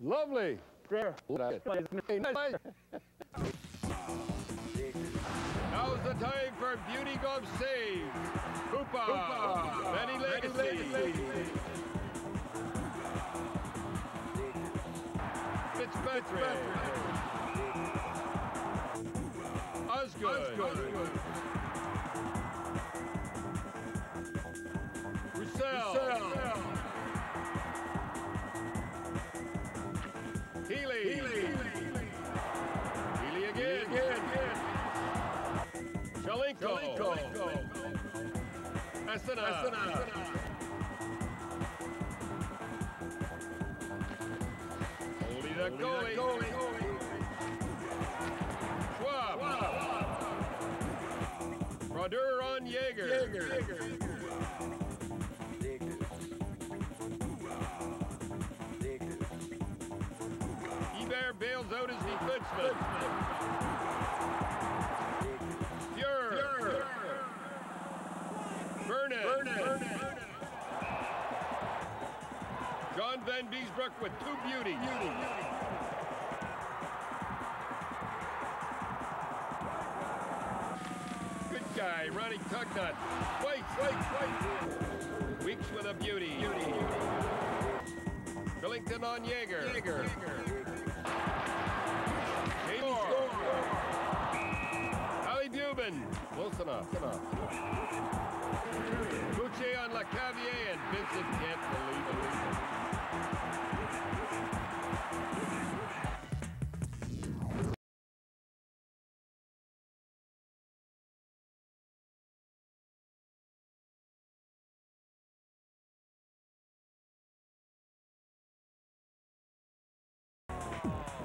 Lovely. Now's the time for Beauty Glove Save. Koopa. Manny Legace. Fitzpatrick. Osgood. Roussel. Holy the goalie. Schwab. Brodeur on Jagr. Hebert bails out his defenseman. Fuhr. John Beesbrook with two beauties. Good guy, Ronnie Tugnutt. Wait, wait, wait. Weekes with a beauty. beauty. Billington on Jagr. Jagr. Jamie Storr. Ali Bubin. Close enough. Close enough. Boucher on Lecavalier Bye.